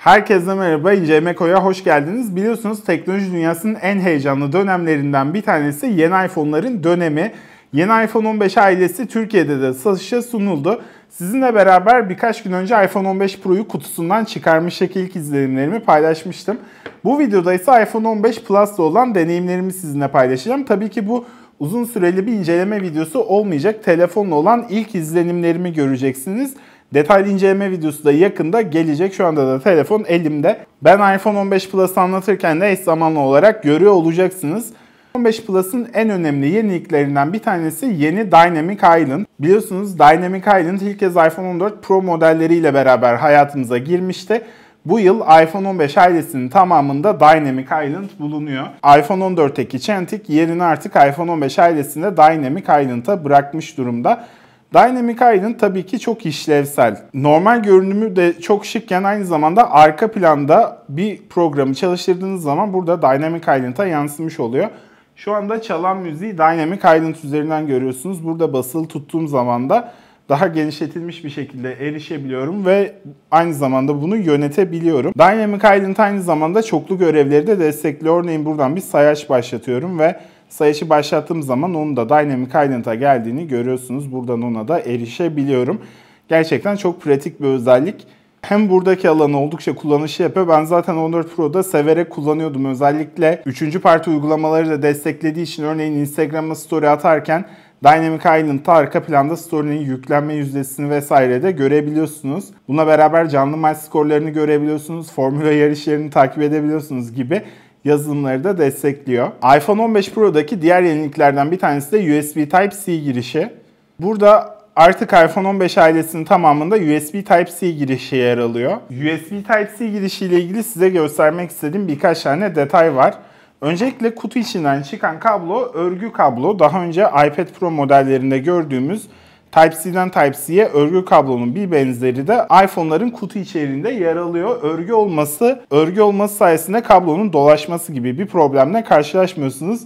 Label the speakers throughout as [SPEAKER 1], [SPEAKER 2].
[SPEAKER 1] Herkese merhaba, İnce hoş geldiniz. Biliyorsunuz teknoloji dünyasının en heyecanlı dönemlerinden bir tanesi yeni iPhone'ların dönemi. Yeni iPhone 15 ailesi Türkiye'de de satışa sunuldu. Sizinle beraber birkaç gün önce iPhone 15 Pro'yu kutusundan çıkarmış ilk izlenimlerimi paylaşmıştım. Bu videoda ise iPhone 15 Plus'la olan deneyimlerimi sizinle paylaşacağım. Tabii ki bu uzun süreli bir inceleme videosu olmayacak. Telefonla olan ilk izlenimlerimi göreceksiniz. Detaylı inceleme videosu da yakında gelecek. Şu anda da telefon elimde. Ben iPhone 15 Plus anlatırken de eş zamanlı olarak görüyor olacaksınız. 15 Plus'ın en önemli yeniliklerinden bir tanesi yeni Dynamic Island. Biliyorsunuz Dynamic Island ilk kez iPhone 14 Pro modelleriyle beraber hayatımıza girmişti. Bu yıl iPhone 15 ailesinin tamamında Dynamic Island bulunuyor. iPhone 14'teki Chantic yerini artık iPhone 15 ailesinde Dynamic Island'a bırakmış durumda. Dynamic Island tabii ki çok işlevsel. Normal görünümü de çok şıkken aynı zamanda arka planda bir programı çalıştırdığınız zaman burada Dynamic Island'a yansımış oluyor. Şu anda çalan müziği Dynamic Island üzerinden görüyorsunuz. Burada basılı tuttuğum zaman da daha genişletilmiş bir şekilde erişebiliyorum ve aynı zamanda bunu yönetebiliyorum. Dynamic Island aynı zamanda çoklu görevleri de destekliyor. Örneğin buradan bir sayaç başlatıyorum ve Sayışı başlattığım zaman onun da Dynamic Island'a geldiğini görüyorsunuz. Buradan ona da erişebiliyorum. Gerçekten çok pratik bir özellik. Hem buradaki alanı oldukça kullanışlı yapıyor. Ben zaten 14 Pro'da severek kullanıyordum. Özellikle 3. parti uygulamaları da desteklediği için örneğin Instagram'a story atarken Dynamic Island'ta arka planda story'nin yüklenme yüzdesini vesaire de görebiliyorsunuz. Buna beraber canlı maç skorlarını görebiliyorsunuz. Formula yarışlarını takip edebiliyorsunuz gibi yazılımları da destekliyor. iPhone 15 Pro'daki diğer yeniliklerden bir tanesi de USB Type-C girişi. Burada artık iPhone 15 ailesinin tamamında USB Type-C girişi yer alıyor. USB Type-C girişiyle ilgili size göstermek istediğim birkaç tane detay var. Öncelikle kutu içinden çıkan kablo örgü kablo. Daha önce iPad Pro modellerinde gördüğümüz Type-C'den Type-C'ye örgü kablonun bir benzeri de iPhone'ların kutu içeriğinde yer alıyor. Örgü olması, örgü olması sayesinde kablonun dolaşması gibi bir problemle karşılaşmıyorsunuz.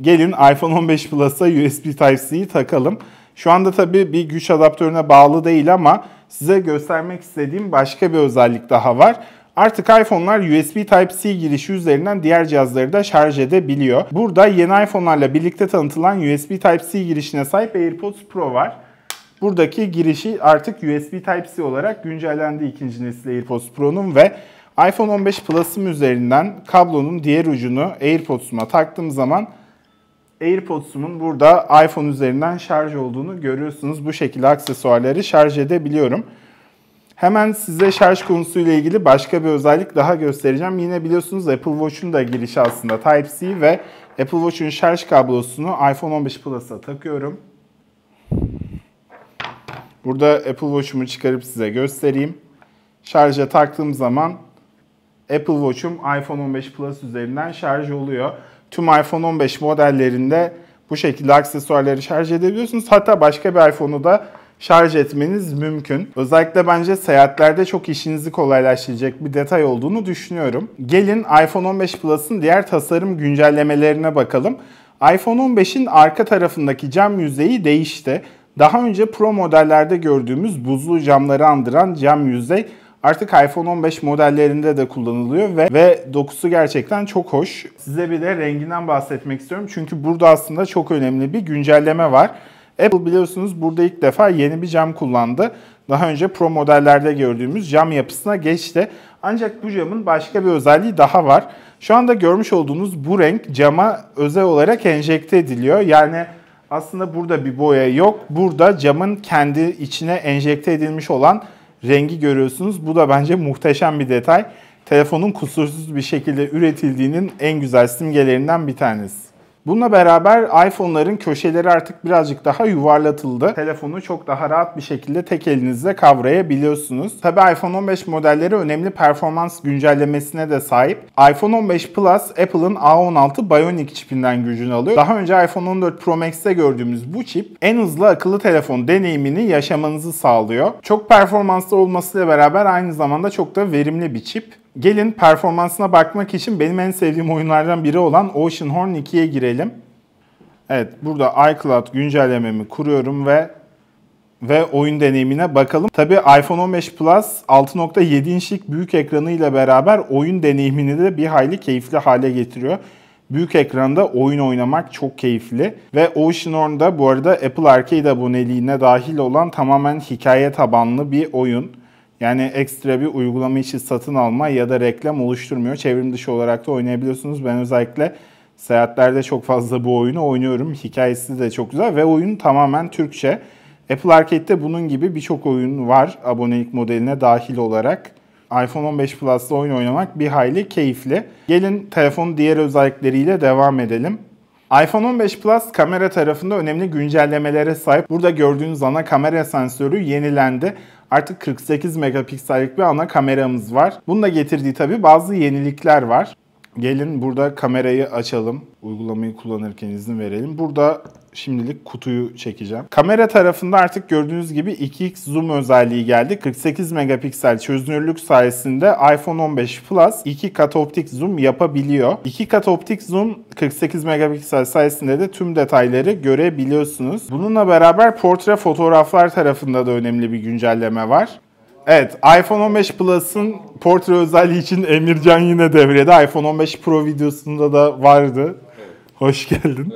[SPEAKER 1] Gelin iPhone 15 Plus'a USB Type-C'yi takalım. Şu anda tabii bir güç adaptörüne bağlı değil ama size göstermek istediğim başka bir özellik daha var. Artık iPhone'lar USB Type-C girişi üzerinden diğer cihazları da şarj edebiliyor. Burada yeni iPhone'larla birlikte tanıtılan USB Type-C girişine sahip AirPods Pro var. Buradaki girişi artık USB Type-C olarak güncellendi ikinci nesil AirPods Pro'nun ve iPhone 15 Plus'ım üzerinden kablonun diğer ucunu AirPods'uma taktığım zaman AirPods'umun burada iPhone üzerinden şarj olduğunu görüyorsunuz. Bu şekilde aksesuarları şarj edebiliyorum. Hemen size şarj konusuyla ilgili başka bir özellik daha göstereceğim. Yine biliyorsunuz Apple Watch'un da girişi aslında Type-C ve Apple Watch'un şarj kablosunu iPhone 15 Plus'a takıyorum. Burada Apple Watch'umu çıkarıp size göstereyim. Şarja taktığım zaman Apple Watch'um iPhone 15 Plus üzerinden şarj oluyor. Tüm iPhone 15 modellerinde bu şekilde aksesuarları şarj edebiliyorsunuz. Hatta başka bir iPhone'u da şarj etmeniz mümkün. Özellikle bence seyahatlerde çok işinizi kolaylaştıracak bir detay olduğunu düşünüyorum. Gelin iPhone 15 Plus'ın diğer tasarım güncellemelerine bakalım. iPhone 15'in arka tarafındaki cam yüzeyi değişti. Daha önce Pro modellerde gördüğümüz buzlu camları andıran cam yüzey artık iPhone 15 modellerinde de kullanılıyor ve, ve dokusu gerçekten çok hoş. Size bir de renginden bahsetmek istiyorum çünkü burada aslında çok önemli bir güncelleme var. Apple biliyorsunuz burada ilk defa yeni bir cam kullandı. Daha önce Pro modellerde gördüğümüz cam yapısına geçti. Ancak bu camın başka bir özelliği daha var. Şu anda görmüş olduğunuz bu renk cama özel olarak enjekte ediliyor. Yani aslında burada bir boya yok. Burada camın kendi içine enjekte edilmiş olan rengi görüyorsunuz. Bu da bence muhteşem bir detay. Telefonun kusursuz bir şekilde üretildiğinin en güzel simgelerinden bir tanesi. Bununla beraber iPhone'ların köşeleri artık birazcık daha yuvarlatıldı. Telefonu çok daha rahat bir şekilde tek elinizle kavrayabiliyorsunuz. Tabi iPhone 15 modelleri önemli performans güncellemesine de sahip. iPhone 15 Plus Apple'ın A16 Bionic çipinden gücünü alıyor. Daha önce iPhone 14 Pro Max'te gördüğümüz bu çip en hızlı akıllı telefon deneyimini yaşamanızı sağlıyor. Çok performanslı olmasıyla beraber aynı zamanda çok da verimli bir çip. Gelin performansına bakmak için benim en sevdiğim oyunlardan biri olan Oceanhorn 2'ye girelim. Evet burada iCloud güncellememi kuruyorum ve ve oyun deneyimine bakalım. Tabii iPhone 15 Plus 6.7 inçlik büyük ekranıyla beraber oyun deneyimini de bir hayli keyifli hale getiriyor. Büyük ekranda oyun oynamak çok keyifli. Ve Oceanhorn'da bu arada Apple Arcade aboneliğine dahil olan tamamen hikaye tabanlı bir oyun. Yani ekstra bir uygulama için satın alma ya da reklam oluşturmuyor. Çevrim dışı olarak da oynayabiliyorsunuz. Ben özellikle seyahatlerde çok fazla bu oyunu oynuyorum. Hikayesi de çok güzel ve oyun tamamen Türkçe. Apple Arcade'de bunun gibi birçok oyun var abonelik modeline dahil olarak. iPhone 15 Plus'ta oyun oynamak bir hayli keyifli. Gelin telefonun diğer özellikleriyle devam edelim. iPhone 15 Plus kamera tarafında önemli güncellemelere sahip. Burada gördüğünüz ana kamera sensörü yenilendi. Artık 48 megapiksellik bir ana kameramız var. Bunun da getirdiği tabii bazı yenilikler var. Gelin burada kamerayı açalım. Uygulamayı kullanırken izin verelim. Burada şimdilik kutuyu çekeceğim. Kamera tarafında artık gördüğünüz gibi 2x zoom özelliği geldi. 48 megapiksel çözünürlük sayesinde iPhone 15 Plus 2 kat optik zoom yapabiliyor. 2 kat optik zoom 48 megapiksel sayesinde de tüm detayları görebiliyorsunuz. Bununla beraber portre fotoğraflar tarafında da önemli bir güncelleme var. Evet, iPhone 15 Plus'ın portre özelliği için Emircan yine devrede. iPhone 15 Pro videosunda da vardı. Hoş geldin.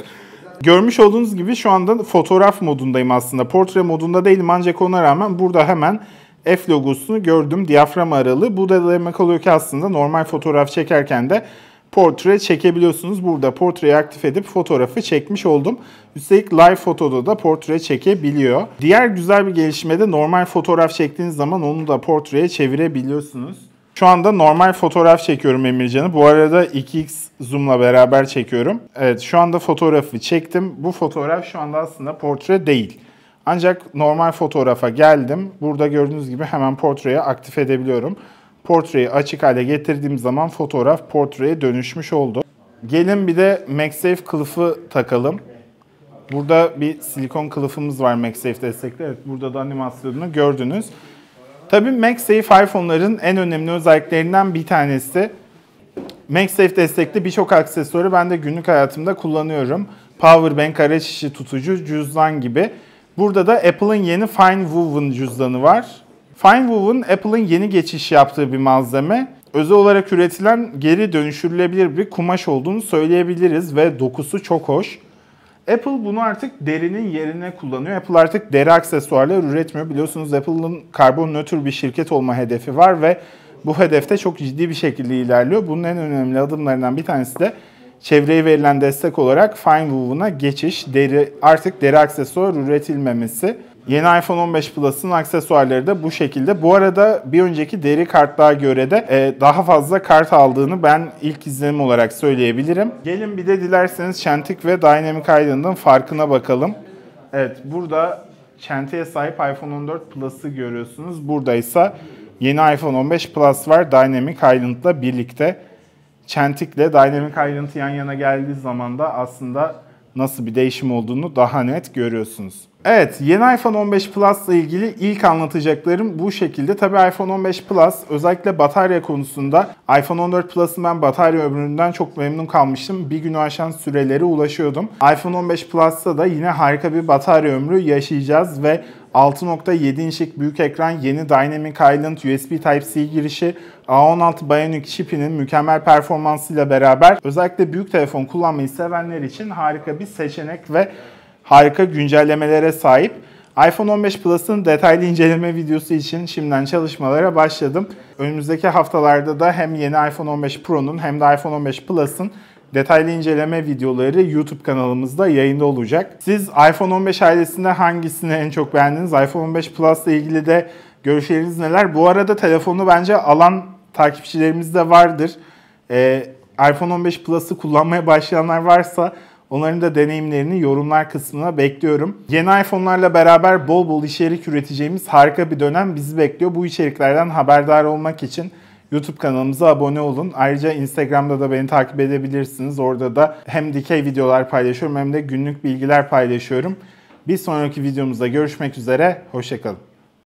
[SPEAKER 1] Görmüş olduğunuz gibi şu anda fotoğraf modundayım aslında. Portre modunda değilim ancak ona rağmen burada hemen F logosunu gördüm. Diyafram aralığı. Bu da demek oluyor ki aslında normal fotoğraf çekerken de portre çekebiliyorsunuz. Burada portreyi aktif edip fotoğrafı çekmiş oldum. Üstelik live fotoda da portre çekebiliyor. Diğer güzel bir gelişme de normal fotoğraf çektiğiniz zaman onu da portreye çevirebiliyorsunuz. Şu anda normal fotoğraf çekiyorum Emircan'ı. Bu arada 2x zoom'la beraber çekiyorum. Evet şu anda fotoğrafı çektim. Bu fotoğraf şu anda aslında portre değil. Ancak normal fotoğrafa geldim. Burada gördüğünüz gibi hemen portreyi aktif edebiliyorum. Portreyi açık hale getirdiğim zaman fotoğraf portreye dönüşmüş oldu. Gelin bir de MagSafe kılıfı takalım. Burada bir silikon kılıfımız var MagSafe destekli. Evet burada da animasyonunu gördünüz. Tabii MagSafe iPhone'ların en önemli özelliklerinden bir tanesi. MagSafe destekli birçok aksesuarı ben de günlük hayatımda kullanıyorum. Powerbank, araç içi tutucu, cüzdan gibi. Burada da Apple'ın yeni Fine Woven cüzdanı var. Fine Woven Apple'ın yeni geçiş yaptığı bir malzeme. Özel olarak üretilen geri dönüştürülebilir bir kumaş olduğunu söyleyebiliriz ve dokusu çok hoş. Apple bunu artık derinin yerine kullanıyor. Apple artık deri aksesuarlar üretmiyor. Biliyorsunuz Apple'ın karbon nötr bir şirket olma hedefi var ve bu hedefte çok ciddi bir şekilde ilerliyor. Bunun en önemli adımlarından bir tanesi de çevreye verilen destek olarak Fine Woven'a geçiş, deri artık deri aksesuar üretilmemesi. Yeni iPhone 15 Plus'ın aksesuarları da bu şekilde. Bu arada bir önceki deri kartlığa göre de e, daha fazla kart aldığını ben ilk izlenim olarak söyleyebilirim. Gelin bir de dilerseniz çentik ve Dynamic Island'ın farkına bakalım. Evet burada çentiğe sahip iPhone 14 Plus'ı görüyorsunuz. Burada ise yeni iPhone 15 Plus var Dynamic Island'la birlikte. Çentikle Dynamic Island yan yana geldiği zaman da aslında nasıl bir değişim olduğunu daha net görüyorsunuz. Evet, yeni iPhone 15 Plus ile ilgili ilk anlatacaklarım bu şekilde. Tabii iPhone 15 Plus özellikle batarya konusunda iPhone 14 Plus'ın ben batarya ömründen çok memnun kalmıştım. Bir günü aşan sürelere ulaşıyordum. iPhone 15 Plus'ta da yine harika bir batarya ömrü yaşayacağız ve 6.7 inçlik büyük ekran, yeni Dynamic Island, USB Type-C girişi, A16 Bionic chip'inin mükemmel performansıyla beraber özellikle büyük telefon kullanmayı sevenler için harika bir seçenek ve harika güncellemelere sahip. iPhone 15 Plus'ın detaylı inceleme videosu için şimdiden çalışmalara başladım. Önümüzdeki haftalarda da hem yeni iPhone 15 Pro'nun hem de iPhone 15 Plus'ın detaylı inceleme videoları YouTube kanalımızda yayında olacak. Siz iPhone 15 ailesinde hangisini en çok beğendiniz? iPhone 15 Plus ile ilgili de görüşleriniz neler? Bu arada telefonu bence alan takipçilerimiz de vardır. Ee, iPhone 15 Plus'ı kullanmaya başlayanlar varsa Onların da deneyimlerini yorumlar kısmına bekliyorum. Yeni iPhone'larla beraber bol bol içerik üreteceğimiz harika bir dönem bizi bekliyor. Bu içeriklerden haberdar olmak için YouTube kanalımıza abone olun. Ayrıca Instagram'da da beni takip edebilirsiniz. Orada da hem dikey videolar paylaşıyorum hem de günlük bilgiler paylaşıyorum. Bir sonraki videomuzda görüşmek üzere. Hoşçakalın.